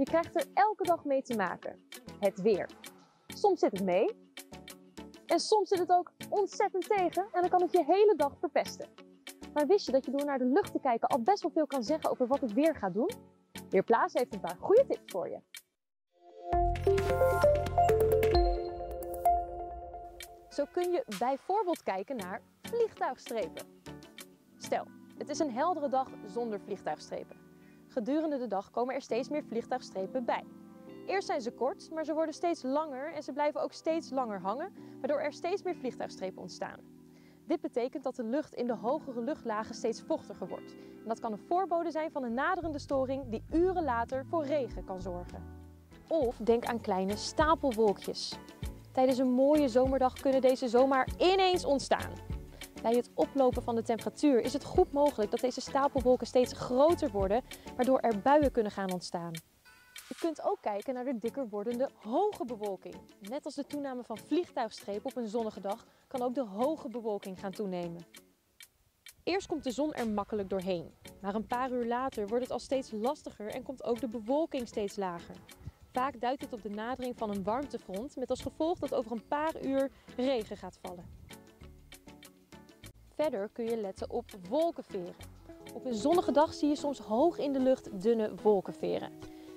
Je krijgt er elke dag mee te maken. Het weer. Soms zit het mee. En soms zit het ook ontzettend tegen en dan kan het je hele dag verpesten. Maar wist je dat je door naar de lucht te kijken al best wel veel kan zeggen over wat het weer gaat doen? Weerplaats heeft een paar goede tips voor je. Zo kun je bijvoorbeeld kijken naar vliegtuigstrepen. Stel, het is een heldere dag zonder vliegtuigstrepen. Gedurende de dag komen er steeds meer vliegtuigstrepen bij. Eerst zijn ze kort, maar ze worden steeds langer en ze blijven ook steeds langer hangen, waardoor er steeds meer vliegtuigstrepen ontstaan. Dit betekent dat de lucht in de hogere luchtlagen steeds vochtiger wordt. En dat kan een voorbode zijn van een naderende storing die uren later voor regen kan zorgen. Of denk aan kleine stapelwolkjes. Tijdens een mooie zomerdag kunnen deze zomaar ineens ontstaan. Bij het oplopen van de temperatuur is het goed mogelijk dat deze stapelwolken steeds groter worden, waardoor er buien kunnen gaan ontstaan. Je kunt ook kijken naar de dikker wordende hoge bewolking. Net als de toename van vliegtuigstrepen op een zonnige dag kan ook de hoge bewolking gaan toenemen. Eerst komt de zon er makkelijk doorheen, maar een paar uur later wordt het al steeds lastiger en komt ook de bewolking steeds lager. Vaak duidt dit op de nadering van een warmtefront met als gevolg dat over een paar uur regen gaat vallen. Verder kun je letten op wolkenveren. Op een zonnige dag zie je soms hoog in de lucht dunne wolkenveren.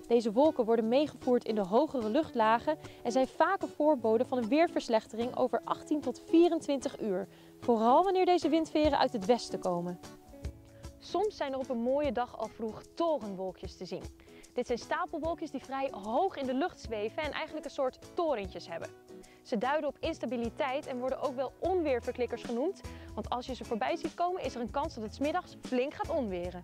Deze wolken worden meegevoerd in de hogere luchtlagen en zijn vaak een voorbode van een weerverslechtering over 18 tot 24 uur. Vooral wanneer deze windveren uit het westen komen. Soms zijn er op een mooie dag al vroeg torenwolkjes te zien. Dit zijn stapelwolkjes die vrij hoog in de lucht zweven en eigenlijk een soort torentjes hebben. Ze duiden op instabiliteit en worden ook wel onweerverklikkers genoemd, want als je ze voorbij ziet komen is er een kans dat het smiddags flink gaat onweren.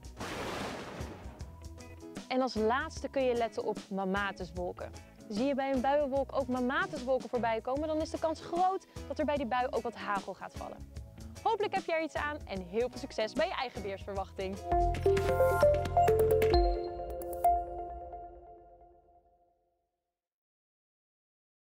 En als laatste kun je letten op mamatuswolken. Zie je bij een buienwolk ook mamatuswolken voorbij komen, dan is de kans groot dat er bij die bui ook wat hagel gaat vallen. Hopelijk heb je er iets aan en heel veel succes bij je eigen weersverwachting.